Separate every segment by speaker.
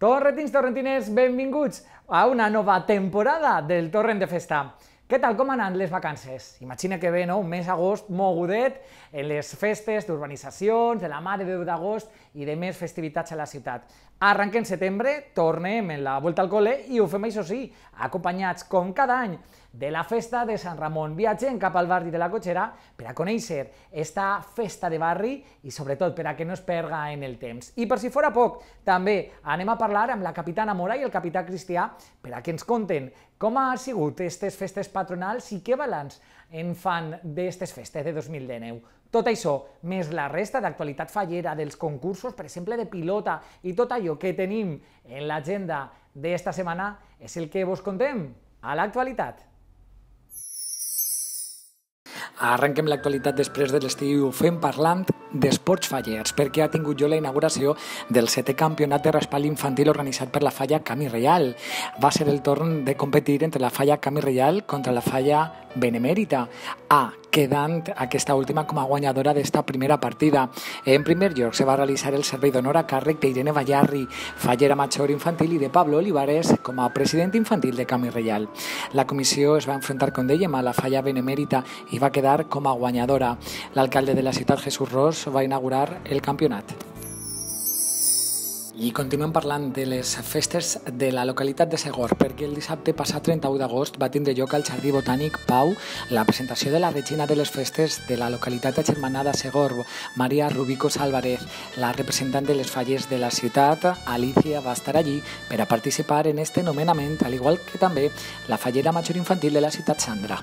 Speaker 1: Torretins, torrentines, benvinguts a una nova temporada del Torrent de Festa. Què tal, com han anat les vacances? Imagina que ve, no?, un mes d'agost mogudet en les festes d'urbanitzacions, de la Mare de Déu d'agost i de més festivitats a la ciutat. Arrenquem setembre, tornem en la volta al col·le i ho fem, això sí, acompanyats, com cada any, de la festa de Sant Ramon. Viatgem cap al barri de la Cotxera per a conèixer esta festa de barri i sobretot per a que no es perga en el temps. I per si fora poc, també anem a parlar amb la capitana Mora i el capità Cristià per a que ens conten com ha sigut aquestes festes patronals i què balanç en fan d'aquestes festes de 2019. Tot això, més la resta d'actualitat fallera dels concursos, per exemple, de pilota i tot allò que tenim en l'agenda d'esta setmana, és el que vos contem a l'actualitat. Arrenquem l'actualitat després de l'estiu fem parlant d'Esports Fallers, perquè ha tingut jo la inauguració del setè campionat de raspall infantil organitzat per la Falla Camí Real. Va ser el torn de competir entre la Falla Camí Real contra la Falla Benemèrita. A, quedant aquesta última com a guanyadora d'esta primera partida. En primer lloc se va realitzar el servei d'honor a càrrec d'Irene Ballarri, fallera major infantil, i de Pablo Olivares com a president infantil de Camí Reial. La comissió es va enfrontar, com dèiem, a la falla benemèrita i va quedar com a guanyadora. L'alcalde de la ciutat, Jesús Ros, va inaugurar el campionat. I continuem parlant de les festes de la localitat de Segor, perquè el dissabte passat 31 d'agost va tindre lloc al Jardí Botànic Pau la presentació de la regina de les festes de la localitat agermanada Segor, Maria Rubicos Álvarez. La representant de les falles de la ciutat, Alicia, va estar allí per a participar en este nomenament, al igual que també la fallera major infantil de la ciutat Sandra.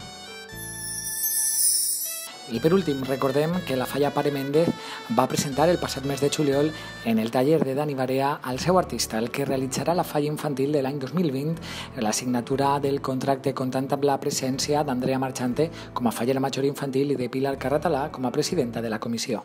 Speaker 1: I per últim, recordem que la Falla Pare Méndez va presentar el passat mes de juliol en el taller de Dani Barea al seu artista, el que realitzarà la falla infantil de l'any 2020, la signatura del contracte comptant amb la presència d'Andrea Marchante com a fallera major infantil i de Pilar Carratalà com a presidenta de la comissió.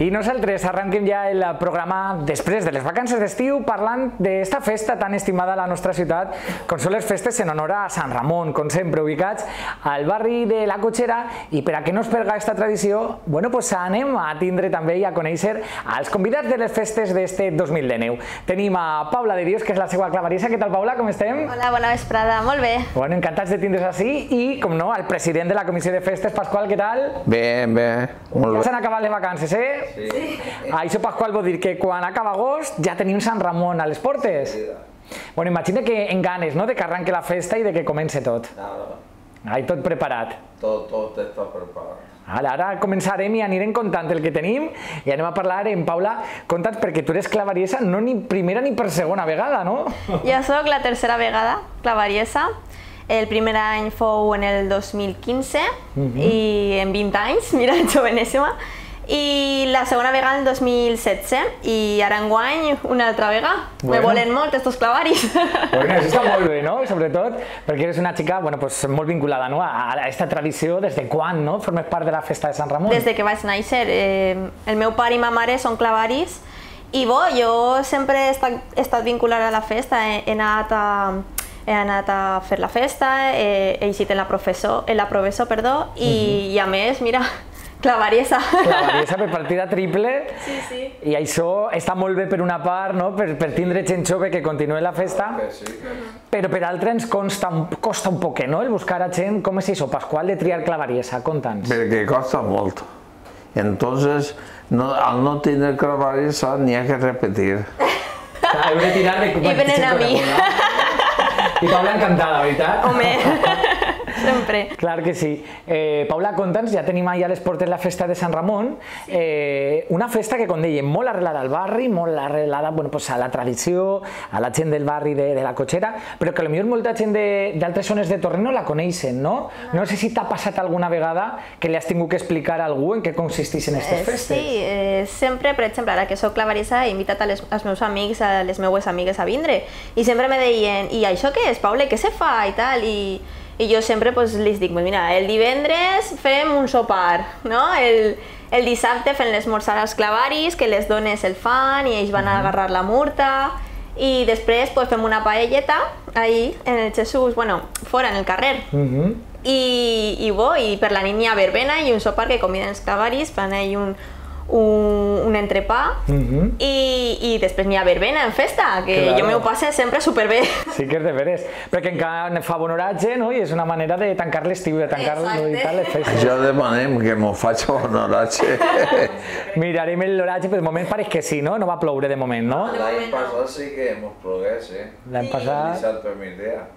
Speaker 1: I nosaltres arrenquem ja el programa després de les vacances d'estiu parlant d'esta festa tan estimada a la nostra ciutat com són les festes en honor a Sant Ramon, com sempre ubicats al barri de la Cotxera i per a que no es perga aquesta tradició, bueno, pues anem a tindre també i a conèixer als convidats de les festes d'este 2019. Tenim a Paula de Dios, que és la seva clavarissa. Què tal, Paula? Com estem?
Speaker 2: Hola, bona vesprada. Molt bé.
Speaker 1: Bueno, encantats de tindre's així i, com no, al president de la comissió de festes, Pasqual, què tal?
Speaker 3: Bé, bé, molt
Speaker 1: Ja s'han acabat les vacances, eh? Sí. Això, Pasqual, vol dir que quan acaba agost ja tenim Sant Ramon a les portes. Bueno, imagina que en ganes, no?, de que arranque la festa i de que comence tot. Ai, tot preparat.
Speaker 3: Tot, tot està preparat.
Speaker 1: Ara, ara començarem i anirem contant el que tenim i anem a parlar en Paula, conta't perquè tu eres clavariesa no ni primera ni per segona vegada, no?
Speaker 2: Jo sóc la tercera vegada clavariesa. El primer any fou en el 2015 i en 20 anys, mira, joveníssima. I la segona vegada en el 2017 i ara enguany una altra vegada. Me
Speaker 1: Bueno.
Speaker 2: volen molt estos clavaris.
Speaker 1: Bueno, això està molt bé, no? Sobretot perquè eres una xica, bueno, pues, molt vinculada no? a a aquesta tradició. Des de quan, no? Formes part de la festa de Sant Ramon?
Speaker 2: Des de que vaig néixer. Eh, el meu pare i ma mare són clavaris i bo, jo sempre he estat, he estat vinculada a la festa. He, he anat a, he anat a fer la festa, he, he llegit en la professor, en la professor, perdó, i, i a més, mira, clavariesa.
Speaker 1: Clavariesa per partida triple.
Speaker 2: Sí, sí.
Speaker 1: I això està molt bé per una part, no? per, per tindre gent jove que continuï la festa,
Speaker 3: Bé, sí.
Speaker 1: però per altra ens consta, un- costa un poquet, no? el buscar a gent, com és això, Pasqual, de triar clavariesa, conta'ns.
Speaker 3: Perquè costa molt. Entonces, no, al no tener clavariza, ni hay que repetir.
Speaker 1: Clar, heu de tirar de
Speaker 2: I venen a mi.
Speaker 1: I Paula encantada, veritat?
Speaker 2: Home, sempre.
Speaker 1: Clar que sí. Eh, Paula, conta'ns, ja tenim allà a les portes la festa de Sant Ramon, eh, una festa que, com dèiem, molt arrelada al barri, molt arrelada bueno, pues a la tradició, a la gent del barri de, de la cotxera, però que potser molta gent de- d'altres zones de Torrent no la coneixen, no? No sé si t'ha passat alguna vegada que li has tingut que explicar a algú en què consisteixen aquestes
Speaker 2: Eh,
Speaker 1: festes.
Speaker 2: Sí, eh, sempre, per exemple, ara que sóc clavarissa, he invitat a les, als meus amics, a les meues amigues a vindre, i sempre me deien, i això què és, Paule, què se fa i tal, i, i jo sempre pues, li dic, mira, el divendres fem un sopar, no? El, el dissabte fem l'esmorzar als clavaris, que les dones el fan i ells van a agarrar la murta, i després pues, fem una paelleta ahí en el Jesús, bueno, fora en el carrer,
Speaker 1: Mhm.
Speaker 2: i, i, bo, i per la nit n'hi ha verbena i un sopar que conviden els clavaris, fan ahí un, un, un entrepà
Speaker 1: Mhm.
Speaker 2: i, i després n'hi ha verbena en festa, que
Speaker 1: Claro.
Speaker 2: jo m'ho passe sempre superbé.
Speaker 1: Sí que és de veres, perquè encara fa bon horatge, no? I és una manera de tancar l'estiu, de tancar i tal, les festes.
Speaker 3: Jo demanem que m'ho faig a bon horatge.
Speaker 1: Mirarem l'horatge, però de moment pareix que sí, no? No va ploure de moment, no?
Speaker 3: L'any passat sí que mos plogués, eh?
Speaker 1: L'any passat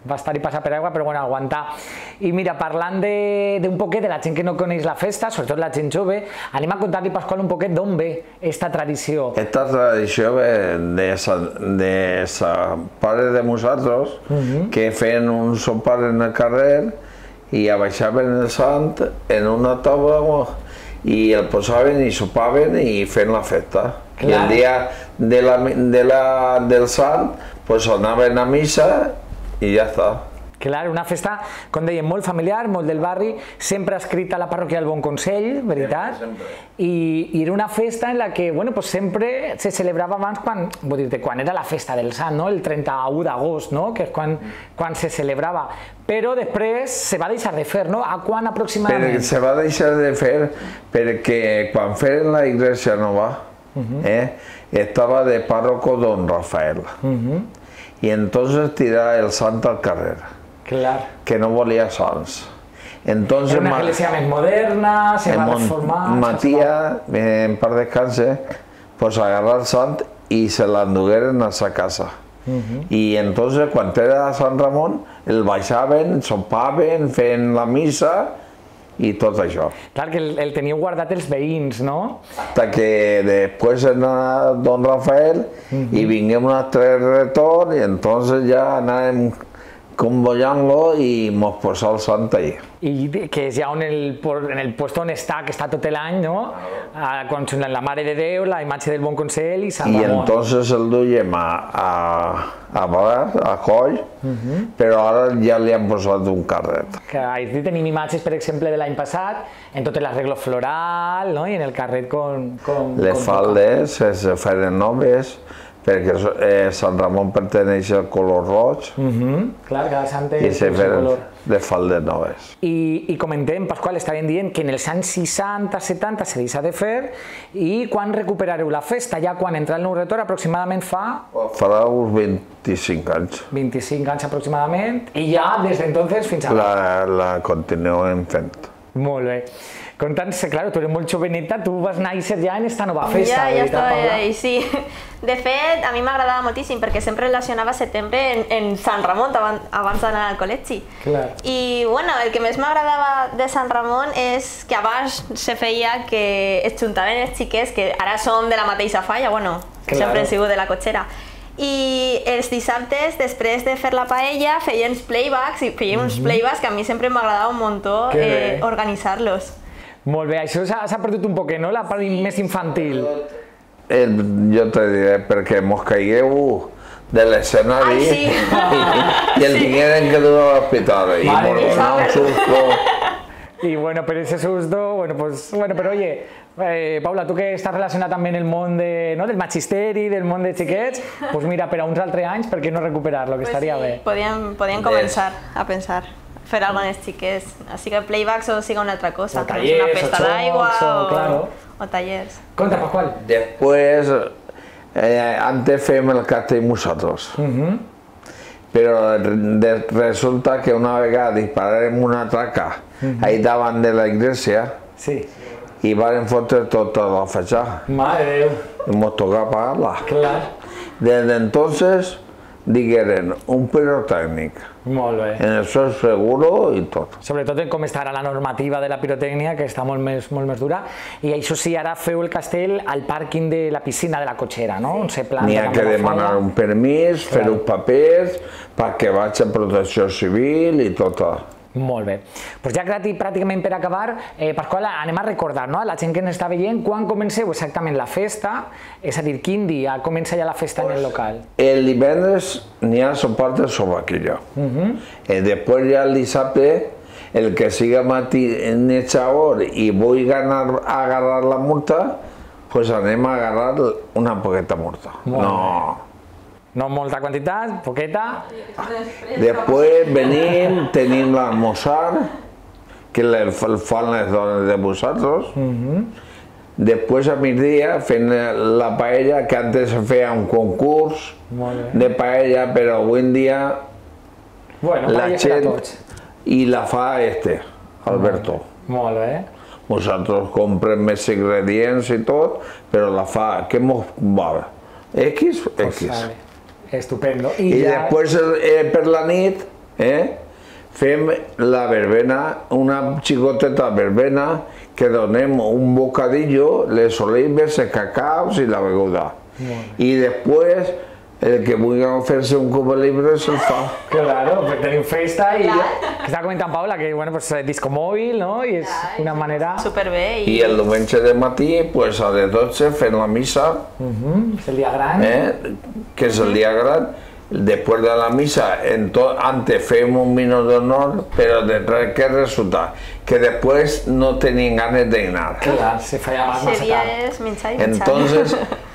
Speaker 1: va estar-hi passar per aigua, però bueno, aguantar. I mira, parlant de- d'un poquet de la gent que no coneix la festa, sobretot la gent jove, anem a contar-li, Pasqual, un poquet d'on ve esta tradició.
Speaker 3: Esta tradició ve de sa, de sa pare de nosaltres, que feien un sopar en el carrer i abaixaven el sant en una taula i el posaven i sopaven i feien la festa. I
Speaker 1: Clar.
Speaker 3: el dia de la, de la, del sant pues anaven a missa i ja està.
Speaker 1: Clar, una festa, com dèiem, molt familiar, molt del barri, sempre escrita a la parròquia del Bon Consell, veritat?
Speaker 3: Sempre,
Speaker 1: I, I era una festa en la que, bueno, pues sempre se celebrava abans quan, vull dir quan era la festa del Sant, no? El 31 d'agost, no? Que és quan, quan se celebrava. Però després se va deixar de fer, no? A quan aproximadament?
Speaker 3: Se va deixar de fer perquè quan feren la iglesia nova, eh, estava de párroco don Rafael. Y entonces tiraba el santo al carrer,
Speaker 1: Clar.
Speaker 3: que no volia sants. Entonces
Speaker 1: Era una església més moderna, se va se
Speaker 3: Matías, eh, en par descanse, pues agarrar el sant y se l'endugueren a sa casa. Y entonces cuando era San Ramon, el baixaven, sopaven, feien la missa i tot això.
Speaker 1: Clar, que el, el teniu guardat els veïns, no?
Speaker 3: Hasta que después era don Rafael y vinguem un altre retorn y entonces ya anàvem convollant-lo i mos posà el sant allí.
Speaker 1: I de- que és ja on el, en el puesto on està, que està tot l'any, no? Ah, la Mare de Déu, la imatge del Bon Consell
Speaker 3: Y
Speaker 1: Ramon.
Speaker 3: entonces el duiem a, a, a a Coll, però ara ja li han posat un carret.
Speaker 1: Que aquí tenim imatges, per exemple, de l'any passat, en tot l'arreglo floral, no? I en el carret con... con
Speaker 3: Les
Speaker 1: con
Speaker 3: faldes es feren noves, perquè eh, Sant Ramon perteneix al color roig
Speaker 1: Mhm, clar, cada sant té
Speaker 3: i
Speaker 1: el seu
Speaker 3: feren
Speaker 1: color.
Speaker 3: de faldes noves.
Speaker 1: I, I comentem, Pasqual, estàvem dient que en els anys 60-70 se deixa de fer i quan recuperareu la festa? Ja quan entra el nou retor aproximadament fa
Speaker 3: Farà uns 25 anys.
Speaker 1: 25 anys aproximadament i ja des d'entonces fins ara.
Speaker 3: La, la continuem fent.
Speaker 1: Molt bé. Conta'ns, claro, tu eres molt joveneta, tu vas néixer ja en esta nova festa,
Speaker 2: ja, ja estava ahí, sí. De fet, a mi m'agradava moltíssim perquè sempre relacionava setembre en, en Sant Ramon abans, d'anar al col·legi.
Speaker 1: Clar.
Speaker 2: I bueno, el que més m'agradava de Sant Ramon és que abans se feia que es juntaven els xiquets, que ara són de la mateixa falla, bueno,
Speaker 1: Claro.
Speaker 2: sempre han sigut de la cotxera. I els dissabtes, després de fer la paella, feien playbacks, i feien uns playbacks que a mi sempre m'agradava un muntó eh, organitzar-los.
Speaker 1: Molt bé, això s'ha s'ha perdut un poquet, no? La part més infantil.
Speaker 3: El, jo te diré, perquè mos caigueu de l'escenari
Speaker 2: sí.
Speaker 3: i, i el tingueren que dur a l'hospital i mos donà un susto.
Speaker 1: Y bueno, pero ese susto, bueno, pues, bueno, pero oye, eh, Paula, tú que estás relacionada també en el món de, no, del magisteri, del món de xiquets, pues mira, per a uns altres anys, per què no recuperar-lo, que estaria bé.
Speaker 2: Podíem, podíem
Speaker 3: Yes.
Speaker 2: començar a pensar fer alguna els xiquets, sigui playbacks o sigui una altra cosa,
Speaker 1: O tallers,
Speaker 2: una
Speaker 1: o
Speaker 2: festa d'aigua
Speaker 1: o-
Speaker 2: o,
Speaker 1: claro.
Speaker 2: o tallers.
Speaker 1: Conta, Pascual.
Speaker 3: Després, eh, antes fèiem el castell nosaltres. Però de, resulta que una vegada dispararem una traca ahí davant de la iglesia
Speaker 1: Sí.
Speaker 3: i varen fotre tota la fatxada.
Speaker 1: Mare de Déu.
Speaker 3: I mos tocava pagar-la.
Speaker 1: Clar.
Speaker 3: Desde entonces digueren un pirotècnic,
Speaker 1: Molt bé.
Speaker 3: En eso es seguro y todo.
Speaker 1: Sobretot en com està ara la normativa de la pirotècnia, que està molt més, molt més dura. I això sí, ara feu el castell al pàrquing de la piscina de la cotxera, no? On se planta
Speaker 3: N'hi ha que demanar
Speaker 1: falla.
Speaker 3: un permís, fer uns papers, perquè vaig a protecció civil i tot.
Speaker 1: Molt bé. Pues ja pràcti- pràcticament per acabar, eh, Pasqual, anem a recordar no? a la gent que ens està veient quan comenceu exactament la festa, és a dir, quin dia comença ja la festa en el local.
Speaker 3: El divendres n'hi ha sopar de sobaquilla. I després ja el dissabte, el que siga matinejador i vull ganar, agarrar la multa, pues anem a agarrar una poqueta multa. No.
Speaker 1: No molta quantitat, poqueta,
Speaker 3: Després venim, tenim l'almoçar, que el fan les dones de vosaltres. Després a migdia fent la paella, que antes se feia un concurs de paella, però avui en dia
Speaker 1: bueno,
Speaker 3: la gent i la fa este, Alberto.
Speaker 1: Molt bé.
Speaker 3: Vosaltres comprem més ingredients i tot, però la fa, què mos val? X, X.
Speaker 1: Vale. Estupendo. I,
Speaker 3: I
Speaker 1: ja...
Speaker 3: després eh, per la nit eh, fem la verbena, una xicoteta verbena que donem un bocadillo, les olives, els cacaus i la beguda. I després el que vulgui fer-se un cubo libre se'l fa.
Speaker 1: Claro, pues tenim festa i ja, que està comentant Paula que bueno, pues, eh, disco mòbil, no? I és una manera...
Speaker 2: Superbé
Speaker 3: I
Speaker 2: i
Speaker 3: el diumenge de matí, pues, a les 12 fem la missa,
Speaker 1: Mhm, és el dia gran.
Speaker 3: eh, que és el dia gran. Després de la missa, en to, antes fem un vino d'honor, però després què resulta? Que després no tenien ganes d'anar.
Speaker 1: Clar, se feia más
Speaker 2: ese
Speaker 1: massa
Speaker 2: dia
Speaker 1: tard.
Speaker 2: és menjar i menjar.
Speaker 3: Entonces,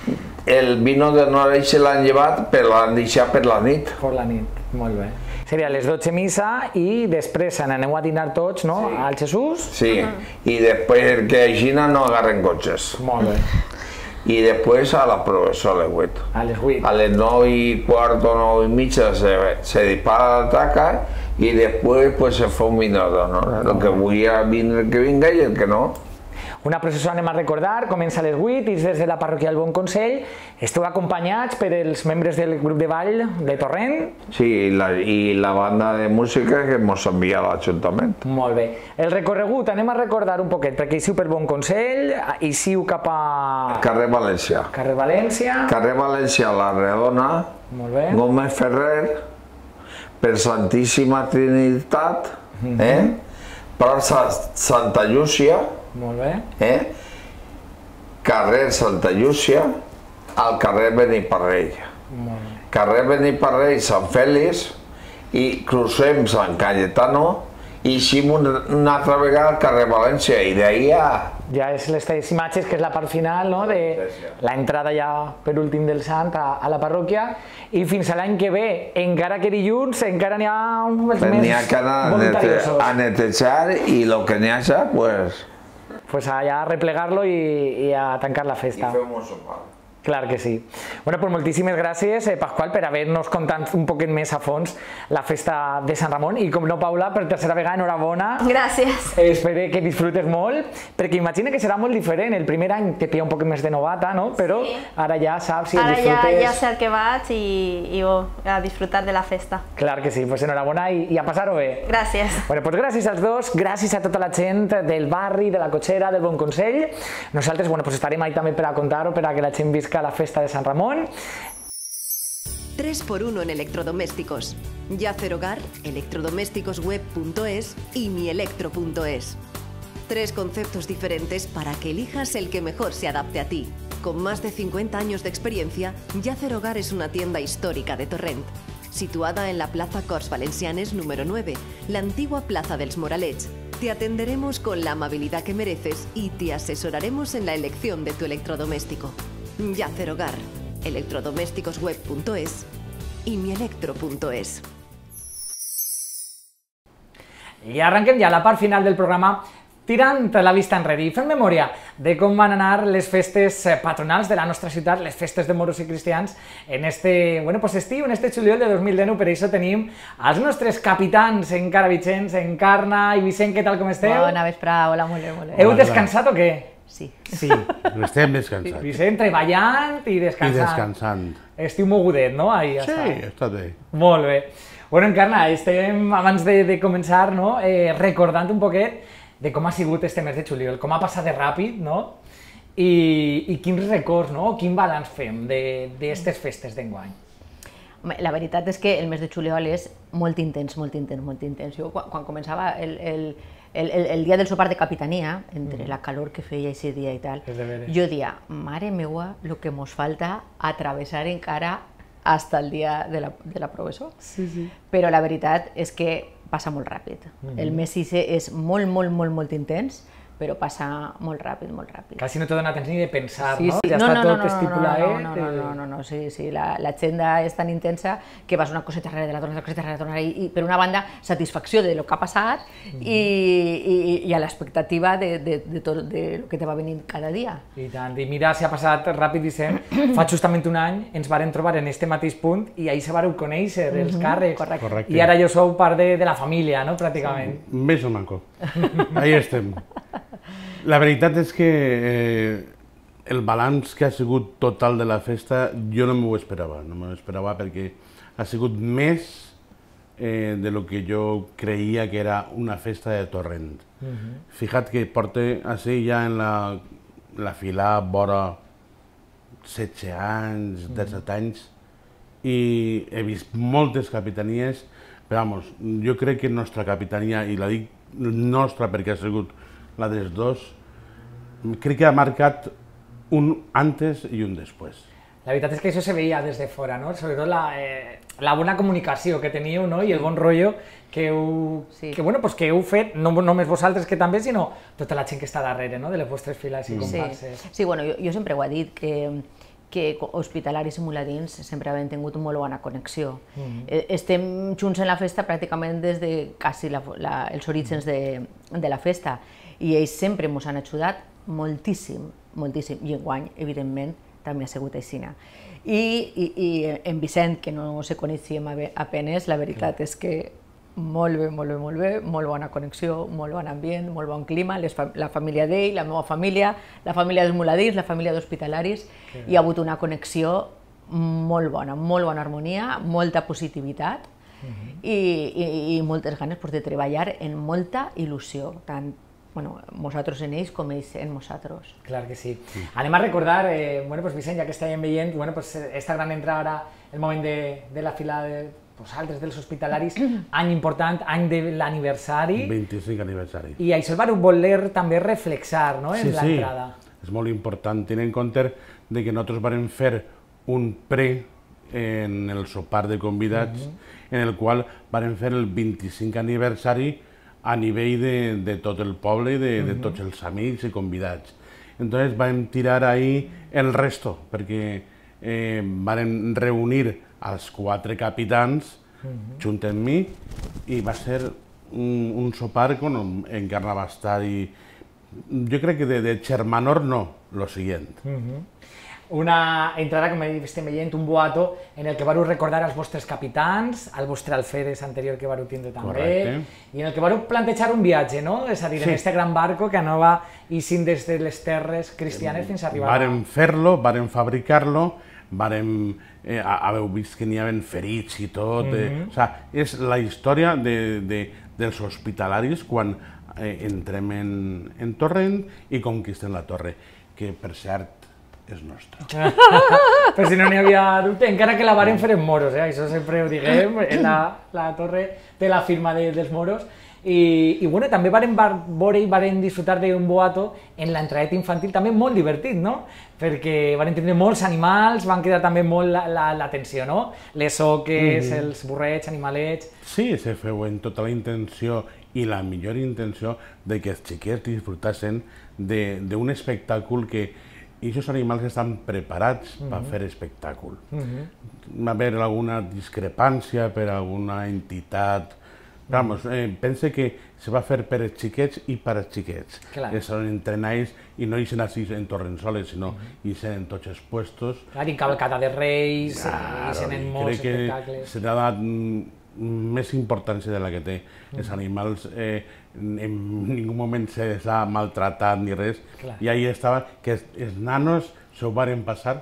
Speaker 3: el vino d'honor se l'han llevat, però l'han deixat per la nit.
Speaker 1: Per la nit, molt bé. Seria les 12 missa i després se n'aneu a dinar tots, no? Al Jesús.
Speaker 3: Sí, i després el que aixina no agarren cotxes.
Speaker 1: Molt bé.
Speaker 3: I després a la professora a les 8.
Speaker 1: A les 8.
Speaker 3: A les 9 i quart o 9 i mitja se, se dispara la taca i després pues, se fa un vino d'honor. El que vulgui vindre que vinga i el que no.
Speaker 1: Una processó anem a recordar, comença a les 8 i des de la parròquia del Bon Consell esteu acompanyats per els membres del grup de ball de Torrent.
Speaker 3: Sí, i la, i la banda de música que mos envia l'Ajuntament.
Speaker 1: Molt bé. El recorregut anem a recordar un poquet, perquè eixiu per Bon Consell, eixiu cap a
Speaker 3: Carrer València.
Speaker 1: carrer València.
Speaker 3: Carrer València, la Redona,
Speaker 1: Molt bé.
Speaker 3: Gómez Ferrer, per Santíssima Trinitat, eh? plaça Santa Llúcia,
Speaker 1: Molt bé.
Speaker 3: eh? carrer Santa Llúcia, al carrer Beniparrell.
Speaker 1: Molt bé.
Speaker 3: Carrer Beniparrell, Sant Fèlix, i crucem Sant Cayetano, i eixim una, una altra vegada al carrer València, i d'ahir a...
Speaker 1: Ja és les tres imatges, que és la part final, no?, de la entrada ja per últim del Sant a, a la parròquia, i fins a l'any que ve, encara que dilluns, encara n'hi ha uns
Speaker 3: N'hi ha que anar a, netejar i el que n'hi ha, pues,
Speaker 1: Pues allà a replegar-lo i, i a tancar la festa.
Speaker 3: fem un sopar.
Speaker 1: Clar que sí. Bueno, pues moltíssimes gràcies, eh, Pasqual, per haver-nos contat un poquet més a fons la festa de Sant Ramon i, com no, Paula, per tercera vegada, enhorabona.
Speaker 2: Gràcies.
Speaker 1: Eh, Espero que disfrutes molt, perquè imagina que serà molt diferent. El primer any te pilla un poc més de novata, no? Però
Speaker 2: Sí.
Speaker 1: ara ja saps si el
Speaker 2: Ara ja,
Speaker 1: disfrutes...
Speaker 2: ja sé el que vaig i, i oh, a disfrutar de la festa.
Speaker 1: Clar que sí, pues enhorabona i, i a passar-ho bé.
Speaker 2: Gràcies.
Speaker 1: Bueno, pues gràcies als dos, gràcies a tota la gent del barri, de la cotxera, del Bon Consell. Nosaltres, bueno, pues estarem ahí també per a contar-ho, per a que la gent visca la festa de Sant Ramon.
Speaker 4: 3x1 en electrodomésticos. Yacer Hogar, electrodomésticosweb.es y mielectro.es. Tres conceptos diferentes para que elijas el que mejor se adapte a ti. Con más de 50 años de experiencia, Yacer Hogar es una tienda histórica de Torrent. Situada en la Plaza Cors Valencianes número 9, la antigua Plaza dels Moralets, te atenderemos con la amabilidad que mereces y te asesoraremos en la elección de tu electrodoméstico. Yacer Hogar, electrodomésticosweb.es y mielectro.es.
Speaker 1: I arrenquem ja la part final del programa tirant la vista enrere i fent memòria de com van anar les festes eh, patronals de la nostra ciutat, les festes de moros i cristians, en este, bueno, pues estiu, en este juliol de 2019, per això tenim els nostres capitans, encara Vicenç, Encarna i Vicent, què tal com esteu?
Speaker 5: Bona vesprada, hola, molt bé, molt bé.
Speaker 1: Heu descansat o què?
Speaker 5: Sí.
Speaker 1: Sí.
Speaker 6: Estem descansats.
Speaker 1: Vicent treballant i
Speaker 6: I
Speaker 1: descansant.
Speaker 6: descansant.
Speaker 1: Estiu mogudet, no? Ahí ja
Speaker 6: Sí,
Speaker 1: està.
Speaker 6: està bé.
Speaker 1: Molt bé. Bueno, Encarna, estem, abans de, de començar, no? eh, recordant un poquet de com ha sigut este mes de juliol, com ha passat de ràpid, no? I, i quins records, no? Quin balanç fem d'aquestes festes d'enguany?
Speaker 5: La veritat és que el mes de juliol és molt intens, molt intens, molt intens. Jo, quan, quan començava el, el, el, el, el dia del sopar de capitania, entre mm. la calor que feia aquest dia i tal, jo dia, mare meua, el que mos falta atravessar encara hasta el dia de la, de la professor.
Speaker 1: Sí, sí.
Speaker 5: Però la veritat és que passa molt ràpid. El mes sisè és molt, molt, molt, molt intens, però passa molt ràpid, molt ràpid.
Speaker 1: Quasi no te dona temps ni de pensar,
Speaker 5: Sí,
Speaker 1: no?
Speaker 5: sí.
Speaker 1: Ja
Speaker 5: no,
Speaker 1: està
Speaker 5: no,
Speaker 1: tot
Speaker 5: no, no,
Speaker 1: estipulat.
Speaker 5: no, no, no, no, no, no, sí, sí, la- l'agenda és tan intensa que vas una coseta darrere de la torna, una coseta darrere de la torna, i, i per una banda, satisfacció de lo que ha passat i, i, i a l'expectativa de, de, de tot de lo que te va venint cada dia.
Speaker 1: I tant, i mira, si ha passat rapidíssim, fa justament un any ens varen trobar en este mateix punt i ahir se vareu conèixer, els càrrecs.
Speaker 5: correcte.
Speaker 6: Correcte.
Speaker 1: I ara jo sou part de, de la família, no?, pràcticament.
Speaker 6: Més o manco. Ahí estem. La veritat és que eh, el balanç que ha sigut total de la festa jo no m'ho esperava, no m'ho esperava perquè ha sigut més eh, de lo que jo creia que era una festa de torrent. Fija't que porte així ja en la, la fila vora 16 anys, 17 anys, i he vist moltes capitanies, però vamos, jo crec que nostra capitania, i la dic nostra perquè ha sigut la dels dos, crec que ha marcat un antes i un després.
Speaker 1: La veritat és que això se veia des de fora, no? Sobretot la, eh, la bona comunicació que teníeu, no? I el bon rotllo que heu,
Speaker 5: Sí.
Speaker 1: que, bueno, pues que heu fet, no només vosaltres que també, sinó tota la gent que està darrere, no? De les vostres files i
Speaker 5: Sí,
Speaker 1: comparses.
Speaker 5: sí bueno, jo, jo sempre ho he dit, que, que hospitalaris i muladins sempre havien tingut molt bona connexió. Eh, Estem junts en la festa pràcticament des de quasi la, la, els orígens de, de la festa i ells sempre ens han ajudat moltíssim, moltíssim, i enguany, evidentment, també ha sigut així. I, i, I en Vicent, que no se coneixíem a- apenes, la veritat és que molt bé, molt bé, molt bé, molt bona connexió, molt bon ambient, molt bon clima, les la família d'ell, la meva família, la família dels muladins, la família d'hospitalaris, hi ha hagut una connexió molt bona, molt bona harmonia, molta positivitat. I, i, i moltes ganes pues, de treballar en molta il·lusió, tant bueno, nosaltres en ells com ells en nosaltres.
Speaker 1: Clar que sí. Anem a recordar, eh, bueno, pues Vicent, ja que estàvem veient, bueno, pues eh, esta gran entrada ara, el moment de, de la fila de pues, altres dels hospitalaris, any important, any de l'aniversari,
Speaker 6: 25 aniversari.
Speaker 1: i això el vareu voler també reflexar, no?, en l'entrada.
Speaker 6: és molt important tenir en compte de que nosaltres vam fer un pre en el sopar de convidats, en el qual vam fer el 25 aniversari a nivell de, de tot el poble i de, de tots els amics i convidats. Entonces vam tirar ahí el resto, perquè eh, vam reunir els quatre capitans junt amb mi i va ser un, un sopar on encara va estar i jo crec que de, de Xermanor no, lo siguiente.
Speaker 1: Una entrada, com estem veient, un boato en el que vareu recordar els vostres capitans, el vostre alferes anterior que vareu tindre també,
Speaker 6: Correcte.
Speaker 1: i en el que vareu plantejar un viatge, no? És a dir, en
Speaker 6: Sí.
Speaker 1: este gran barco que anava ixint des de les terres cristianes fins a arribar
Speaker 6: Vàrem fer-lo, vàrem fabricar-lo, vàrem, eh, ha- haveu vist que n'hi havia ferits i tot. eh, o sea, és la història de, de, dels hospitalaris quan eh, entrem en, en Torrent i conquisten la torre, que per cert és nostra.
Speaker 1: Per si no n'hi havia dubte, encara que la varen fer en moros, eh? això sempre ho diguem, la, la torre té la firma de, dels moros, i, i bueno, també varen veure i varen disfrutar d'un boato en l'entradet infantil, també molt divertit, no? Perquè varen tenir molts animals, van quedar també molt la- la- l'atenció, no? Les oques, els burrets, animalets...
Speaker 6: Sí, se feu en tota la intenció i la millor intenció de que els xiquets disfrutassen de- d'un espectacle que aquests animals estan preparats per fer espectacle. Va haver alguna discrepància per alguna entitat, Vamos, eh, pense que se va fer per xiquets i per xiquets.
Speaker 1: Clar.
Speaker 6: Que són entrenats i no ixen així en Torrensoles, sinó ixen en tots els puestos.
Speaker 1: Clar, i cavalcada de reis, eh, i
Speaker 6: Claro,
Speaker 1: senen
Speaker 6: i
Speaker 1: molts
Speaker 6: crec que
Speaker 1: espectacles...
Speaker 6: se n'ha dat mm, més importància de la que té. Els animals eh, en ningú moment se les ha maltratat ni res.
Speaker 1: Clar.
Speaker 6: I ahí estava que els, els nanos s'ho varen passar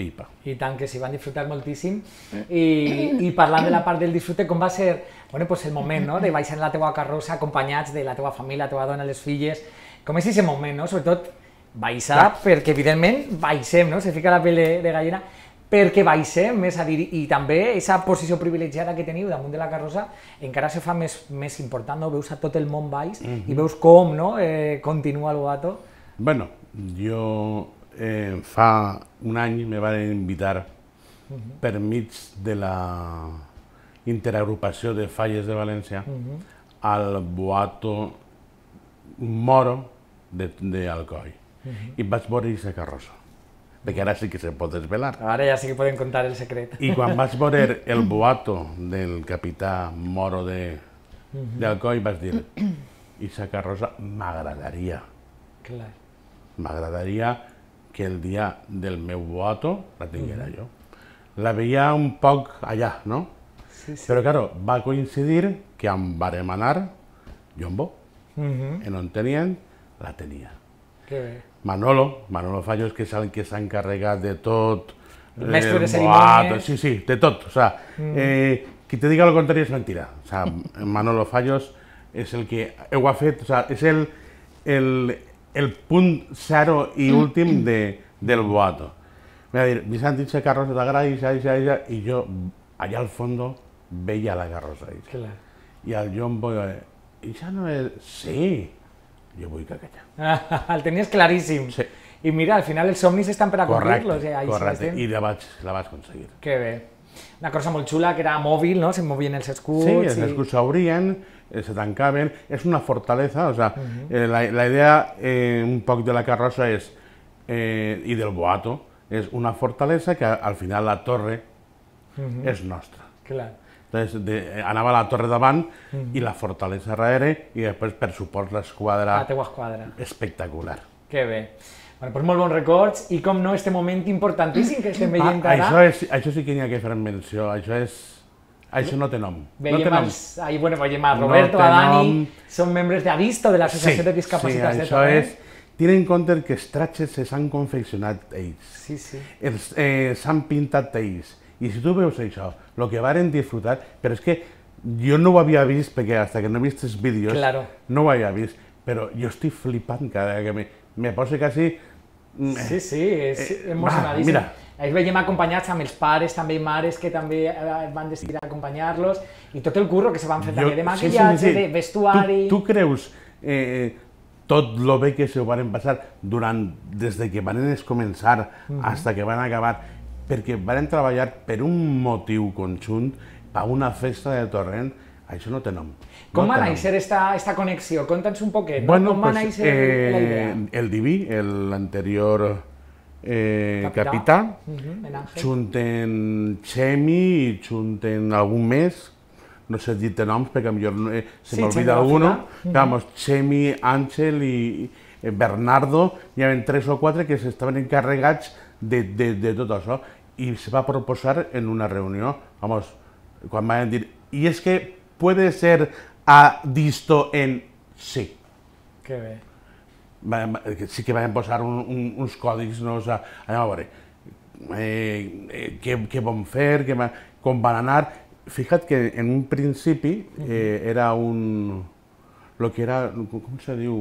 Speaker 6: pipa.
Speaker 1: I tant, que s'hi van disfrutar moltíssim. I, I parlant de la part del disfrute, com va ser bueno, pues el moment no? de baixar en la teua carrossa acompanyats de la teua família, la teua dona, les filles, com és aquest moment, no? sobretot baixar, perquè evidentment baixem, no? se fica la pell de, de gallina, perquè baixem, més a dir, i també aquesta posició privilegiada que teniu damunt de la carrossa encara se fa més, més important, no? veus a tot el món baix mm -hmm. i veus com no? eh, continua el gato.
Speaker 6: Bueno, jo eh, fa un any me van invitar uh -huh. per mig de la interagrupació de falles de València uh -huh. al Boato Moro d'Alcoi. Uh -huh. I vaig veure aquesta carrossa perquè ara sí que se pot desvelar.
Speaker 1: Ara ja sí que podem contar el secret.
Speaker 6: I quan vaig veure el boato del capità Moro de, uh -huh. d'Alcoi vaig dir, i sa carrossa m'agradaria.
Speaker 1: Clar.
Speaker 6: M'agradaria que el dia del meu boato la tinguera uh -huh. jo. La veia un poc allà, no?
Speaker 1: Sí, sí.
Speaker 6: Però, claro, va coincidir que em varem anar, Jombo, uh -huh. en on tenien, la tenia. Manolo, Manolo Fallos, que és el que s'ha encarregat de tot.
Speaker 1: El mestre de cerimònies.
Speaker 6: Sí, sí, de tot. O sea, mm. eh, qui te diga lo contrario es mentira. O sea, Manolo Fallos és el que ho ha fet, o sea, és el, el, el punt zero i últim de, del boato. Me va dir, Vicent, dice carroza t'agrada, ixa, ixa, ixa, i jo allà al fondo veia la carroza. Ixa.
Speaker 1: Clar.
Speaker 6: I el Jombo, eh, ixa no és... Sí, jo vull que aquella.
Speaker 1: el tenies claríssim.
Speaker 6: Sí.
Speaker 1: I mira, al final els somnis estan per a
Speaker 6: Correcte.
Speaker 1: Eh?
Speaker 6: Correcte. I la vaig, la vaig aconseguir.
Speaker 1: Que bé. Una cosa molt xula, que era mòbil, no? Se movien els escuts.
Speaker 6: Sí, els
Speaker 1: i...
Speaker 6: escuts s'obrien, eh, se tancaven, és una fortaleza, o sea, uh -huh. eh, la, la idea eh, un poc de la carrossa és, eh, i del boato, és una fortalesa que al final la torre uh -huh. és nostra.
Speaker 1: Clar.
Speaker 6: Entonces, de, anava la torre davant -huh. i la fortalesa darrere i després per suport l'esquadra
Speaker 1: La teua esquadra.
Speaker 6: espectacular.
Speaker 1: Que bé. Bueno, doncs molt bons records i com no, este moment importantíssim que estem veient
Speaker 6: Ah,
Speaker 1: ara.
Speaker 6: això, és, això sí que n'hi ha que fer menció, això és... Això no té nom. no
Speaker 1: Veiem,
Speaker 6: té nom.
Speaker 1: els, ahí, bueno, veiem a
Speaker 6: No
Speaker 1: Roberto,
Speaker 6: té
Speaker 1: a Dani,
Speaker 6: nom.
Speaker 1: són membres d'Avisto, de l'Associació de Discapacitats
Speaker 6: sí,
Speaker 1: de
Speaker 6: això
Speaker 1: Torrent.
Speaker 6: és... Tiene en compte que els tratges se s'han confeccionat ells,
Speaker 1: Sí, sí.
Speaker 6: els eh, s'han pintat ells. I si tu veus això, el que varen disfrutar, però és que jo no ho havia vist, perquè hasta que no he vist els vídeos,
Speaker 1: Claro.
Speaker 6: no ho havia vist, però jo estic flipant cada vegada que me, me poso quasi... mm,
Speaker 1: Sí, sí, és
Speaker 6: Eh,
Speaker 1: emocionadíssim.
Speaker 6: va, mira.
Speaker 1: Ells veiem acompanyats amb els pares, també i mares que també eh, van decidir acompanyar-los i tot el curro que se van fer també de maquillatge, de vestuari...
Speaker 6: Tu, tu creus eh, tot lo bé que se ho van passar durant, des de que van començar
Speaker 1: Mhm.
Speaker 6: hasta que van acabar, perquè van treballar per un motiu conjunt, per una festa de torrent, això no té nom.
Speaker 1: Com
Speaker 6: no
Speaker 1: va
Speaker 6: té
Speaker 1: néixer esta, esta connexió? Conta'ns un poquet, no?
Speaker 6: Bueno,
Speaker 1: Com va
Speaker 6: pues,
Speaker 1: néixer la idea?
Speaker 6: eh, el Diví, el anterior eh,
Speaker 1: Capità.
Speaker 6: capità,
Speaker 1: Mhm, en Àngel.
Speaker 6: junten Xemi i junten algun més, no sé dir-te noms perquè millor eh, se
Speaker 1: Sí,
Speaker 6: m'olvida
Speaker 1: Xemi
Speaker 6: alguno.
Speaker 1: Lópega.
Speaker 6: Vamos, Xemi, Àngel i eh, Bernardo, hi havia tres o quatre que s'estaven encarregats de, de, de tot això i se va proposar en una reunió, vamos, quan van dir, i és que puede ser a disto en sí.
Speaker 1: Que bé.
Speaker 6: Va- va- que sí que vam posar un, un, uns còdics, no? O sea, anem a veure, eh, eh, què, què vam fer, què, va- com van anar. Fija't que en un principi eh, era un... Lo que era, com se diu?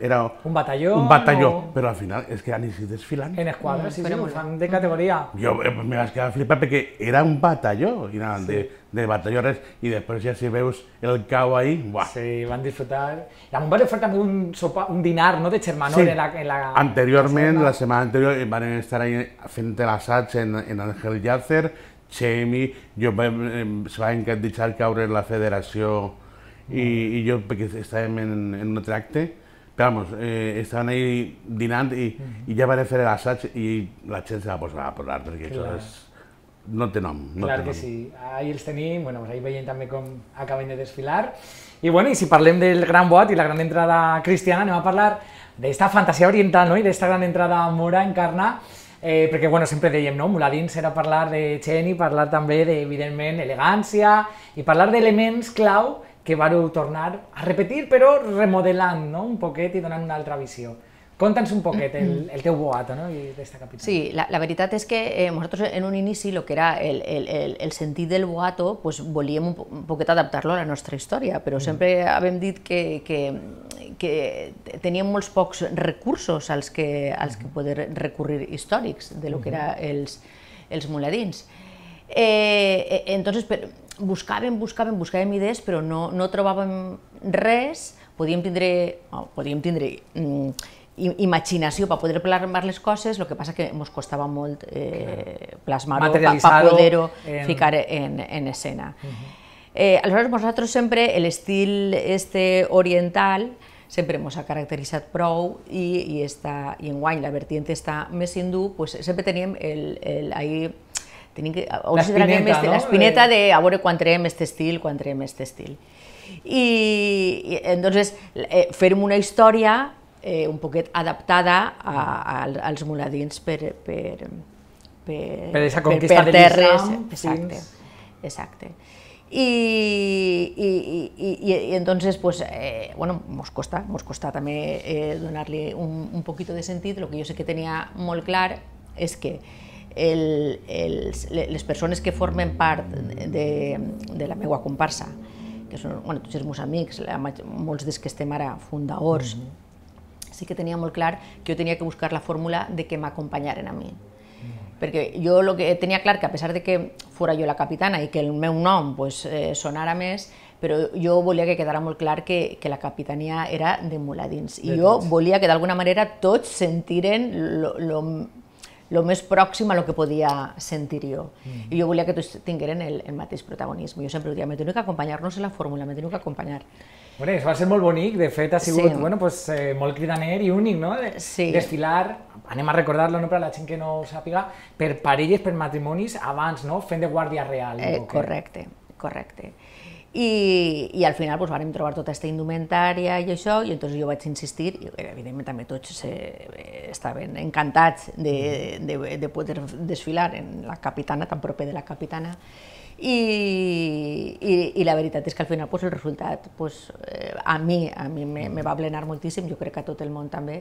Speaker 6: Era
Speaker 1: Un batalló?
Speaker 6: un batalló,
Speaker 1: o-
Speaker 6: però al final és que han ido desfilant.
Speaker 1: En esquadra, sí, sí,
Speaker 5: Però molt
Speaker 1: fan de categoria.
Speaker 6: Jo eh, me vaig quedar flipat perquè era un batalló, i anaven de, de batalló res, i després ja si veus el cau ahí, buah,
Speaker 1: Sí, van disfrutar. I amunt van fer també un, sopa, un dinar, no?, de Xermanol
Speaker 6: Sí.
Speaker 1: en la, en la...
Speaker 6: Anteriorment, la setmana anterior, eh, van estar ahí fent l'assaig en, en Ángel Llàcer, Xemi, jo vam, eh, se va deixar caure la federació i, i jo, perquè estàvem en, en un tracte, però vamos, eh, estaven ahí dinant i, i ja van fer l'assaig i la gent se va posar a plorar, perquè
Speaker 1: Clar.
Speaker 6: això és... No té nom, no
Speaker 1: Clar
Speaker 6: té
Speaker 1: que
Speaker 6: nom.
Speaker 1: sí, ahí els tenim, bueno, pues ahí veiem també com acaben de desfilar. I bueno, i si parlem del gran boat i la gran entrada cristiana, anem a parlar d'esta fantasia oriental, no?, i d'esta gran entrada mora encarna, eh, perquè, bueno, sempre dèiem, no?, Muladins era parlar de Xeni, parlar també de, evidentment, elegància, i parlar d'elements clau que vareu tornar a repetir, però remodelant, no?, un poquet i donant una altra visió. Conta'ns un poquet el, el teu boato no? d'esta capitana.
Speaker 5: Sí, la, la veritat és que eh, nosaltres en un inici el que era el, el, el, el sentit del boato pues, volíem un, po un poquet adaptar-lo a la nostra història, però mm. sempre havíem dit que, que, que teníem molts pocs recursos als que, als que poder recurrir històrics de lo que era els, els muladins. Eh, entonces, per, buscàvem, buscàvem, buscàvem idees, però no, no trobàvem res, podíem tindre, oh, podíem tindre mm, imaginació per poder plasmar les coses, el que passa que ens costava molt eh, plasmar-ho per poder-ho en... ficar en, en escena. Uh -huh. eh, aleshores, nosaltres sempre l'estil este oriental sempre ens ha caracteritzat prou i, i, està, i enguany la vertiente està més hindú, pues, sempre teníem el, el, ahí, tenim que,
Speaker 1: l'espineta, no?
Speaker 5: l'espineta de a veure quan traiem aquest estil, quan traiem aquest estil. I, i entonces, eh, fer una història eh, un poquet adaptada a, a, als muladins per, per,
Speaker 1: per, per, esa per, per terres.
Speaker 5: Exacte, fins... exacte. I, i, i, i, i entonces, pues, eh, bueno, mos costa, mos costa també eh, donar-li un, un poquito de sentit. El que jo sé que tenia molt clar és que el, els, les persones que formen part de, de la meva comparsa, que són bueno, tots els meus amics, la, molts dels que estem ara fundadors, mm -hmm sí que tenia molt clar que jo tenia que buscar la fórmula de que m'acompanyaren a mi. Perquè jo lo que tenia clar que a pesar de que fora jo la capitana i que el meu nom pues, eh, sonara més, però jo volia que quedara molt clar que, que la capitania era de Muladins. I jo volia que d'alguna manera tots sentiren lo, lo, lo més pròxim a lo que podia sentir jo. Mm. I jo volia que tots tingueren el, el mateix protagonisme. Jo sempre ho dia, me teniu que acompanyar-nos en la fórmula, me teniu que acompanyar.
Speaker 1: Bueno, això va ser molt bonic, de fet ha sigut sí. bueno, pues, eh, molt cridaner i únic, no? De,
Speaker 5: sí.
Speaker 1: Desfilar, anem a recordar-lo no, per a la gent que no ho sàpiga, per parelles, per matrimonis, abans, no? fent de guàrdia real.
Speaker 5: Eh, correcte, correcte. I, i al final pues, vam trobar tota aquesta indumentària i això, i entonces jo vaig insistir, i evidentment també tots eh, estaven encantats de, de, de poder desfilar en la capitana, tan proper de la capitana, i, i, i la veritat és que al final pues, el resultat pues, eh, a mi, a mi me, me va plenar moltíssim, jo crec que a tot el món també,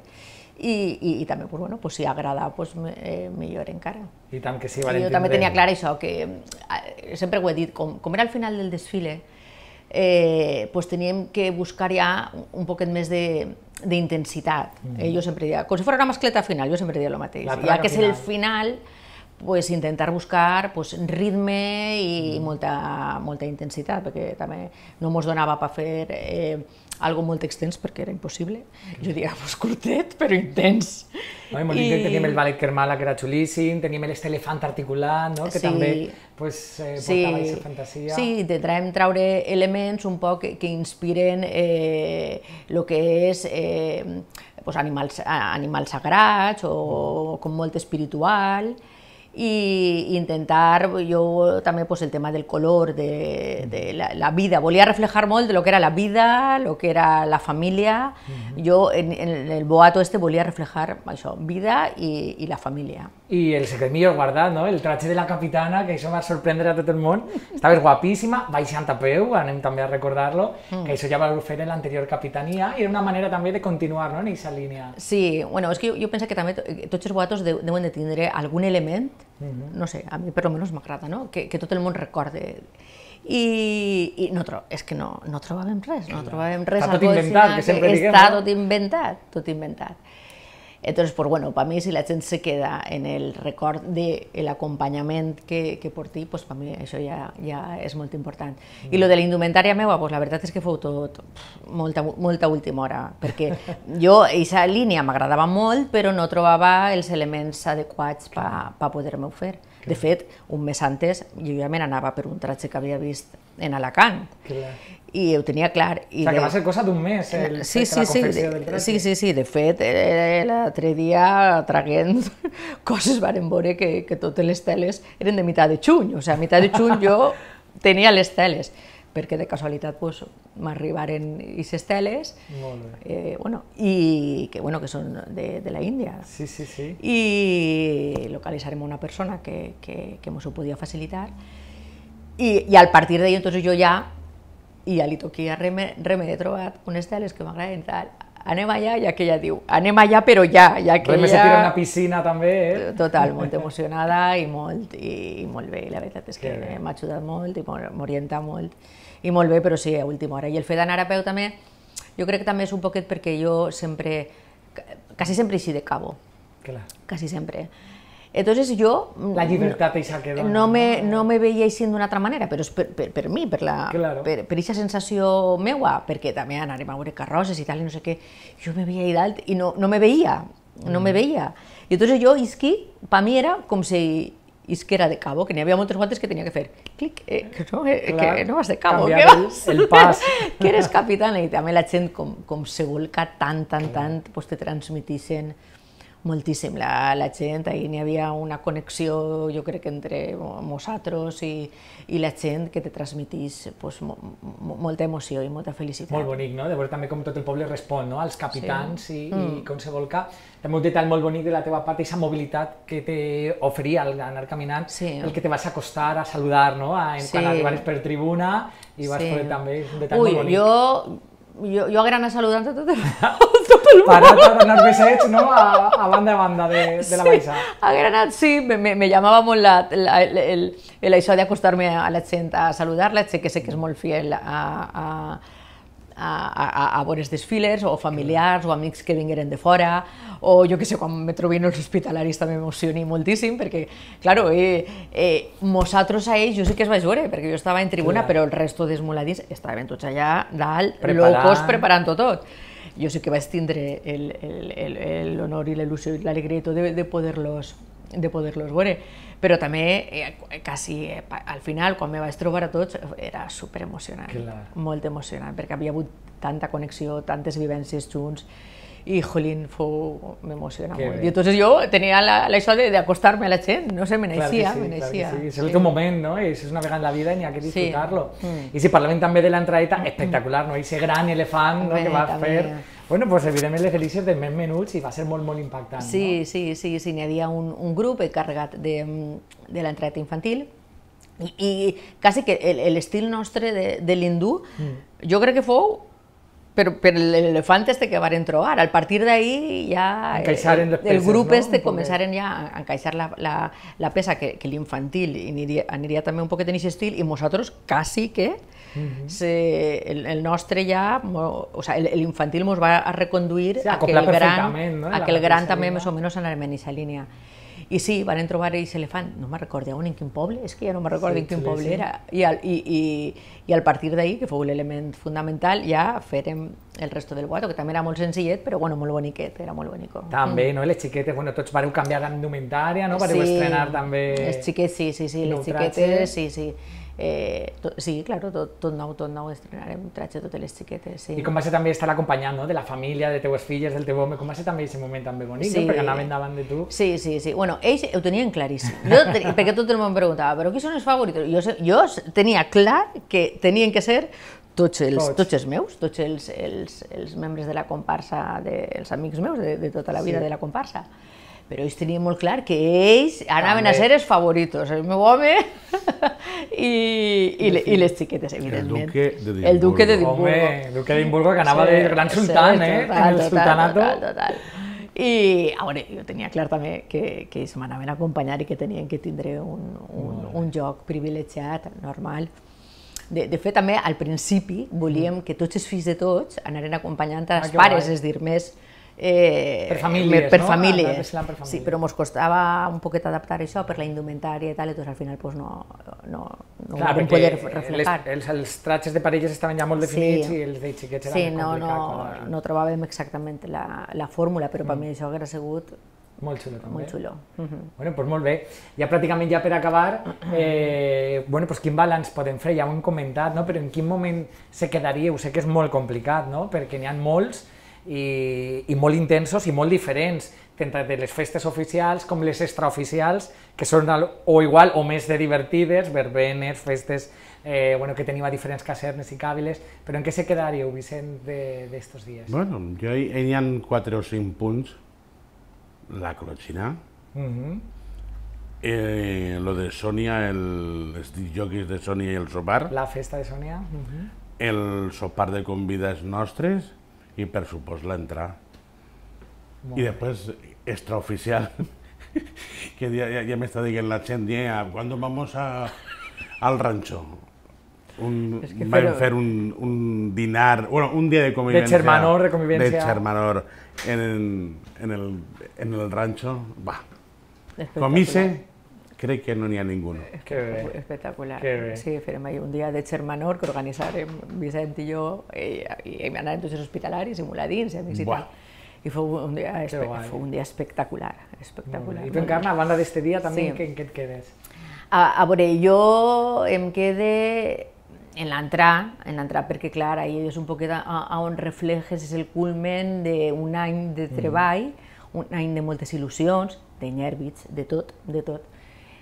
Speaker 5: i, i, i també pues, bueno, pues, si agrada pues, eh, millor encara.
Speaker 1: I tant que sí, Valentín.
Speaker 5: Jo també tenia clar això, que eh, sempre ho he dit, com, com era al final del desfile, eh, pues teníem que buscar ja un poquet més de, d'intensitat. Mm. Eh, jo sempre deia, com si fos una mascleta final, jo sempre deia el mateix. Ja que és el final, pues, intentar buscar pues, ritme i mm. molta, molta intensitat, perquè també no ens donava per fer eh, algo molt extens perquè era impossible. Mm. Jo diria, pues, curtet, però intens.
Speaker 1: No, I, I... teníem el ballet Kermala, que era xulíssim, teníem este elefant articulat, no? que sí. també pues, eh, portava aquesta fantasia.
Speaker 5: Sí, intentarem traure elements un poc que, que inspiren eh, el que és eh, pues, animals, animals sagrats o com molt espiritual, i intentar jo també pues, el tema del color, de, de la, la vida, volia reflejar molt de lo que era la vida, lo que era la família, uh -huh. jo en, en el boato este volia reflejar això, vida i, i la família.
Speaker 1: I el secret millor guardat, no? el tratge de la capitana, que això va sorprendre a tot el món, estaves guapíssima, baixant a peu, anem també a recordar-lo, mm. que això ja va fer en l'anterior capitania, i era una manera també de continuar no? en aquesta línia.
Speaker 5: Sí, bueno, és que jo, jo penso que també tots els boatos deuen de tindre algun element no sé, a mi per almenys m'agrada, no? que, que tot el món recorde. I, i no tro és que no, no trobàvem res, no trobàvem res.
Speaker 1: Està tot inventat, que sempre diguem.
Speaker 5: Està tot inventat, tot inventat. Entonces, pues bueno, para mí si la gent se queda en el record de l'acompanyament que, que porti, pues para mí això ja, ja és molt important. Mm. I lo de la indumentària meva, pues la veritat és que fou tot molta, molta última hora, perquè jo, aquesta línia m'agradava molt, però no trobava els elements adequats per pa, pa poder-me-ho fer. De fet, un mes antes jo ja me n'anava per un tratge que havia vist en Alacant. Clar i ho tenia clar.
Speaker 1: I o sigui, de... que va ser cosa d'un mes, el, sí, sí,
Speaker 5: sí,
Speaker 1: del
Speaker 5: Sí, sí, sí, de fet, eh, l'altre dia, traguent coses, varen veure que, que totes les teles eren de meitat de juny, o sigui, a meitat de juny jo tenia les teles, perquè de casualitat pues, m'arribaren aquestes teles, eh, bueno, i que, bueno, que són de, de la Índia.
Speaker 1: Sí, sí, sí.
Speaker 5: I localitzarem una persona que, que, que mos ho podia facilitar, i, i al partir d'ahir, entonces jo ja i ja li toquia, re, re m'he trobat unes teles que m'agraden tal, anem allà, i aquella diu, anem allà però ja, que
Speaker 1: Res més se tira a una piscina també, eh?
Speaker 5: Total, molt emocionada i molt, i, i molt bé, la veritat és que
Speaker 1: Que
Speaker 5: m'ha ajudat molt i m'or- m'orienta molt, i molt bé, però sí, a última hora. I el fet d'anar a peu també, jo crec que també és un poquet perquè jo sempre, quasi sempre així de cabo,
Speaker 1: Clar.
Speaker 5: quasi sempre. Entonces jo...
Speaker 1: La llibertat eixa que dona,
Speaker 5: no me,
Speaker 1: no?
Speaker 5: no me veia així d'una altra manera, però és per, per, per mi, per la,
Speaker 1: Claro.
Speaker 5: per, per aquesta sensació meua, perquè també anàrem a veure carrosses i tal, i no sé què, jo me veia allà dalt i no, no me veia, no
Speaker 1: Mm.
Speaker 5: me veia. I entonces jo isqui, per mi era com si isquera de cabo, que n'hi havia moltes voltes que tenia que fer clic, eh, que, no, eh,
Speaker 1: Clar,
Speaker 5: que no vas de cabo, que vas?
Speaker 1: el pas.
Speaker 5: que eres capitana, i també la gent com, com se volca tant, tant, tant, pues te transmetixen moltíssim la, la gent, ahir n'hi havia una connexió, jo crec, entre nosaltres i, i la gent que te transmetís pues, mo, mo, molta emoció i molta felicitat.
Speaker 1: Molt bonic, no? De veure també com tot el poble respon, no? Als capitans i,
Speaker 5: Mm.
Speaker 1: i com se volca. També un detall molt bonic de la teva part, aquesta mobilitat que t'oferia al anar caminant,
Speaker 5: Sí.
Speaker 1: el que te vas acostar a saludar, no? A, en, Quan
Speaker 5: Sí.
Speaker 1: arribaves per tribuna i vas
Speaker 5: Sí.
Speaker 1: poder també, és un detall
Speaker 5: Ui,
Speaker 1: molt bonic.
Speaker 5: jo, jo, jo agrana saludant a tot el,
Speaker 1: Parat a donar besets, no? A, a banda a banda de, de la baixa.
Speaker 5: A Granat sí, me, me, me llamava molt la, la, el, el, el això d'acostar-me a la gent a saludar-la, sé que sé que és molt fiel a, a, a, a, a bones desfiles, o familiars, o amics que vingueren de fora, o jo que sé, quan me trobin els hospitalaris també m'emocioni moltíssim, perquè, claro, eh, eh, nosaltres a ells jo sí que es vaig veure, perquè jo estava en tribuna,
Speaker 1: Clar.
Speaker 5: però el resto dels muladins estaven tots allà dalt,
Speaker 1: Preparant.
Speaker 5: locos, preparant-ho tot. Jo sí que vaig tindre l'honor i l'il·lusió i l'alegria de, de poder-los de poder-los veure, però també eh, quasi eh, al final, quan me vaig trobar a tots, era super emocionant,
Speaker 1: Clar.
Speaker 5: molt emocionant, perquè havia hagut tanta connexió, tantes vivències junts, i, jolín, m'emociona molt.
Speaker 1: bé.
Speaker 5: I entonces jo tenia la, la això de- d'acostar-me a la gent, no sé, me naixia,
Speaker 1: sí,
Speaker 5: me naixia.
Speaker 1: sí. És el teu moment, no? I és una vegada en la vida i n'hi ha que
Speaker 5: Sí.
Speaker 1: disfrutar-lo.
Speaker 5: Mm.
Speaker 1: I si parlem també de l'entradeta, espectacular, no? Ese gran elefant no?
Speaker 5: També,
Speaker 1: que vas
Speaker 5: també.
Speaker 1: fer. Bueno, pues evidentment les delícies dels més menuts i va ser molt, molt impactant,
Speaker 5: Sí, sí, sí, sí, n'hi havia un, un grup encarregat de, mm, de l'entrada infantil i, i quasi que el- l'estil nostre de, de l'hindú,
Speaker 1: Mm.
Speaker 5: jo crec que fou per, per l'elefant este que varen trobar. Al partir ja
Speaker 1: Encaixaren les
Speaker 5: el, el
Speaker 1: peces,
Speaker 5: grup
Speaker 1: no?
Speaker 5: este començaren ja a encaixar la, la, la peça que, que l'infantil aniria, aniria també un poquet en aquest estil i nosaltres quasi que
Speaker 1: Mhm.
Speaker 5: se, el, el nostre ja, mo- o sea, el- l'infantil ens va a reconduir
Speaker 1: Sí,
Speaker 5: a el gran,
Speaker 1: no? En
Speaker 5: a
Speaker 1: la
Speaker 5: que el gran també més o menys en aquesta línia. I sí, van trobar aquest elefant, no me'n recordo on en quin poble, és que ja no me'n recordo
Speaker 1: Sí,
Speaker 5: en quin
Speaker 1: sí,
Speaker 5: poble
Speaker 1: sí.
Speaker 5: era. I, al, i, i, I al partir d'ahir, que fou l'element fundamental, ja fèrem el resto del guato, que també era molt senzillet, però bueno, molt boniquet, era molt bonico.
Speaker 1: També, no? I les xiquetes, bueno, tots vareu canviar d'indumentària, no? Vareu estrenar també...
Speaker 5: Les xiquetes, sí, sí, sí, les xiquetes, sí, sí. Eh, tot, sí, claro, tot, tot nou, tot nou, estrenarem tratge totes les xiquetes, sí.
Speaker 1: I com va ser també estar acompanyant, no? De la família, de teues filles, del teu home, com va ser també aquest moment també bonic,
Speaker 5: Sí.
Speaker 1: no? Perquè anaven davant de tu.
Speaker 5: Sí, sí, sí. Bueno, ells ho tenien claríssim. Jo, ten- perquè tot el món preguntava, però qui són els favorits? Jo, jo tenia clar que tenien que ser tots els,
Speaker 1: Tots.
Speaker 5: tots. els meus, tots els, els, els membres de la comparsa, de, els amics meus de, de tota la vida
Speaker 1: Sí.
Speaker 5: de la comparsa. Però ells tenien molt clar que ells anaven a ser els favoritos, el meu home i, i, le- i les xiquetes, evidentment.
Speaker 6: duque de
Speaker 5: El duque de
Speaker 6: Edimburgo.
Speaker 5: Edimburgo.
Speaker 1: Home, Duque d'Edimburgo, que anava
Speaker 5: Sí,
Speaker 1: de gran sultán,
Speaker 5: sí,
Speaker 1: eh?
Speaker 5: total,
Speaker 1: en el
Speaker 5: total,
Speaker 1: sultanato.
Speaker 5: Total, total. I, a veure, jo tenia clar també que, que ells m'anaven a acompanyar i que tenien que tindre un, un, un joc privilegiat, normal. De, de fet, també, al principi, volíem que tots els fills de tots anaren acompanyant
Speaker 1: Ah,
Speaker 5: els
Speaker 1: que
Speaker 5: pares,
Speaker 1: guai.
Speaker 5: és dir, més... Eh,
Speaker 1: Per famílies,
Speaker 5: per
Speaker 1: no?
Speaker 5: famílies.
Speaker 1: Per
Speaker 5: Sí,
Speaker 1: famílies.
Speaker 5: però ens costava un poquet adaptar això per la indumentària i tal, i doncs al final pues, no, no, no
Speaker 1: Clar,
Speaker 5: ho vam poder
Speaker 1: les,
Speaker 5: reflejar.
Speaker 1: els, els tratges de parelles estaven ja molt definits
Speaker 5: Sí.
Speaker 1: i els de xiquets era
Speaker 5: Sí, no, no,
Speaker 1: quadrar.
Speaker 5: no trobàvem exactament la, la fórmula, però per mi això hauria sigut
Speaker 1: Molt xulo, també.
Speaker 5: molt xulo. Mhm.
Speaker 1: Bueno, doncs molt bé. Ja pràcticament ja per acabar, eh, bueno, doncs quin balanç podem fer? Ja ho hem comentat, no? però en quin moment se quedaríeu? Sé que és molt complicat, no? perquè n'hi ha molts i, i molt intensos i molt diferents, tant de les festes oficials com les extraoficials, que són al- o igual o més de divertides, verbenes, festes eh, bueno, que teniu a diferents casernes i càviles, però en què se quedaríeu, Vicent, d'estos dies?
Speaker 6: Bueno, jo hi, hi ha 4 o 5 punts. La clotxina,
Speaker 1: Mhm.
Speaker 6: eh, lo de Sonia, el, els jocs de Sonia i el sopar,
Speaker 1: La festa de Sònia? Mhm.
Speaker 6: el sopar de convidats nostres i per supost l'entrar. I després, extraoficial, que ya, ya, ya me está diciendo la gent, yeah, ¿cuándo vamos a, al rancho? Un,
Speaker 1: És que
Speaker 6: vam
Speaker 1: fer-
Speaker 6: fer un, un dinar, bueno, un dia de convivència.
Speaker 1: Xermanor, de convivència.
Speaker 6: De Xermanor en, en, el, en el rancho. Va,
Speaker 5: Espectacular.
Speaker 6: Crec que no n'hi ha ningú.
Speaker 1: Que bé.
Speaker 5: Espectacular.
Speaker 1: Que bé.
Speaker 5: Sí, farem ahir un dia de Xermanor que organitzarem Vicent i jo i, i hem anat tots els hospitalaris, simuladins, amics i
Speaker 6: Buah.
Speaker 5: tal. I fou un dia, espe fou un dia espectacular, espectacular.
Speaker 1: I tu, Encarna, a banda d'este dia, també,
Speaker 5: Sí.
Speaker 1: en què, et quedes?
Speaker 5: A, a veure, jo em quede en l'entrar, en l'entrar perquè clar, ahí és un poquet a, a on reflejes, és el culmen d'un any de treball, un any de moltes il·lusions, de nervis, de tot, de tot.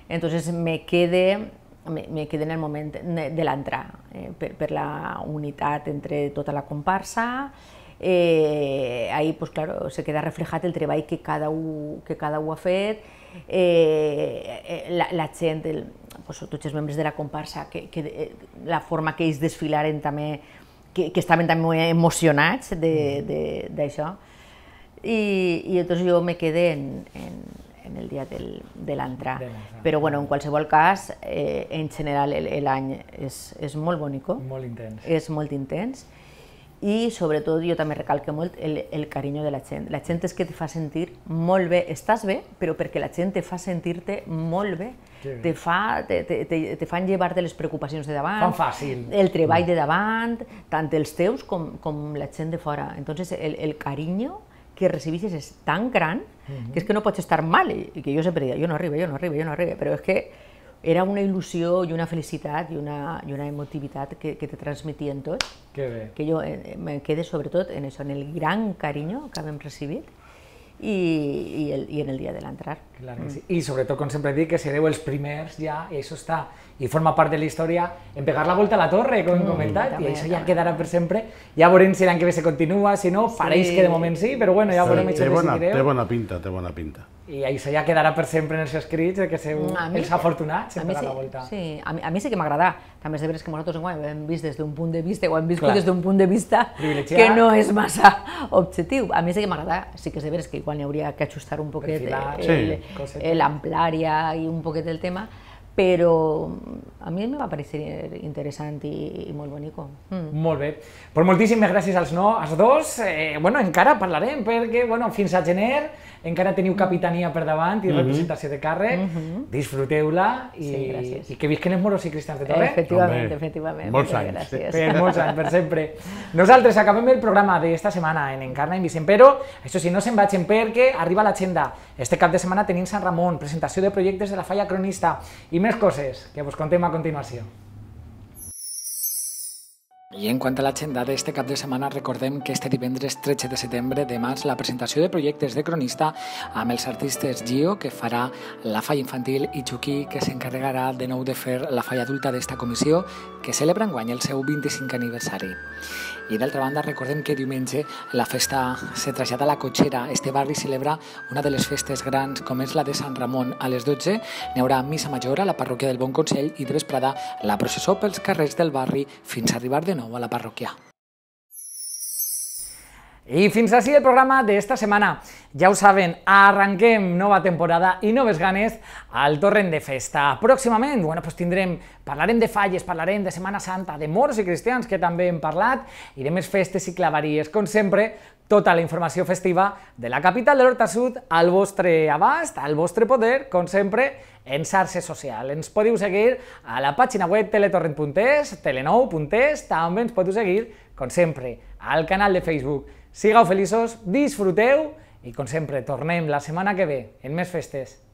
Speaker 5: Entonces me quede, me, me quede en el moment de, l'entrar, eh, per, per la unitat entre tota la comparsa, eh, ahí pues claro, se queda reflejat el treball que cada un, que cada un ha fet, eh, eh, la, la gent, el, pues, tots els membres de la comparsa, que, que, eh, la forma que ells desfilaren també, que, que estaven també emocionats de- de- d'això. I, I llavors jo me quedé en, en, en el dia del, de l'entrar. Però bueno, en qualsevol cas, eh, en general el- l'any és, és molt bonico
Speaker 1: Molt intens.
Speaker 5: és molt intens i sobretot jo també recalco molt el, el carinyo de la gent. La gent és que te fa sentir molt bé, estàs bé, però perquè la gent te fa sentir-te molt bé,
Speaker 1: bé.
Speaker 5: te, fa, te, te, te, te fan llevar de les preocupacions de davant,
Speaker 1: Fan fàcil.
Speaker 5: el treball de davant, tant els teus com, com la gent de fora. Entonces el, el carinyo que recibixes és tan gran que és que no pots estar mal, i, i que jo sempre deia, jo no arribo, jo no arribo, jo no arribo, però és que era una il·lusió i una felicitat i una, i una emotivitat que, que te transmetien tots,
Speaker 1: Que bé.
Speaker 5: que jo eh, me quedé sobretot en això, en el gran carinyo que hem recibit i, i, el, i en el dia de l'entrar.
Speaker 1: Clar que sí. I sobretot, com sempre dic, que sereu els primers ja, i això està, i forma part de la història, en pegar la volta a la torre, com hem comentat, i això ja
Speaker 5: també.
Speaker 1: quedarà per sempre. Ja veurem si l'any que ve se continua, si no, pareix que de moment sí, però bueno, ja veurem això
Speaker 6: té,
Speaker 1: que
Speaker 6: bona, té bona pinta, té bona pinta.
Speaker 1: I això ja quedarà per sempre en els escrits, que sou
Speaker 5: A mi-
Speaker 1: els afortunats
Speaker 5: a
Speaker 1: en pegar
Speaker 5: sí,
Speaker 1: la volta.
Speaker 5: Sí, a mi, a mi sí que m'agrada. També és de veres que nosaltres ho hem vist des d'un punt de vista, o hem viscut
Speaker 1: Clar.
Speaker 5: des d'un punt de vista que no és massa objectiu. A mi sí que m'agrada, sí que és de veres que igual n'hi hauria que ajustar un poquet
Speaker 1: Perfilar.
Speaker 5: el-
Speaker 6: Sí.
Speaker 5: El- l'amplària i un poquet el tema, però a mi me va parecer interessant i, i molt bonico. Mm.
Speaker 1: Molt bé. Pues moltíssimes gràcies als no, als dos. Eh, bueno, encara parlarem, perquè bueno, fins a gener encara teniu capitania per davant i representació de càrrec. Disfruteu-la i,
Speaker 5: Sí, gràcies.
Speaker 1: i que visquen els moros i cristians de Torre.
Speaker 5: Efectivament,
Speaker 6: Hombre,
Speaker 5: efectivament.
Speaker 6: molts
Speaker 5: moltes
Speaker 6: anys.
Speaker 5: Gràcies.
Speaker 1: Per molts anys, per sempre. Nosaltres acabem el programa d'esta setmana en Encarna i Vicent, però això sí, no se'n vagin perquè arriba l'agenda. Este cap de setmana tenim Sant Ramon, presentació de projectes de la falla cronista i més coses que vos contem a continuació. I en quant a l'agenda d'este cap de setmana, recordem que este divendres 13 de setembre de març la presentació de projectes de cronista amb els artistes Gio, que farà la falla infantil, i Chucky, que s'encarregarà de nou de fer la falla adulta d'esta comissió, que celebra enguany el seu 25 aniversari. I d'altra banda, recordem que diumenge la festa se trasllada a la Cotxera. Este barri celebra una de les festes grans, com és la de Sant Ramon. A les 12 n'hi haurà missa major a la parròquia del Bon Consell i de vesprada la processó pels carrers del barri fins a arribar de nou a la parròquia. I fins així el programa d'esta setmana. Ja ho saben, arranquem nova temporada i noves ganes al torrent de festa. Pròximament, bueno, pues tindrem, parlarem de falles, parlarem de Setmana Santa, de morts i cristians, que també hem parlat, i de més festes i clavaries. Com sempre, tota la informació festiva de la capital de l'Horta Sud al vostre abast, al vostre poder, com sempre, en xarxes social. Ens podeu seguir a la pàgina web teletorrent.es, telenou.es, també ens podeu seguir, com sempre, al canal de Facebook. Sigueu feliços, disfruteu i, com sempre, tornem la setmana que ve en més festes.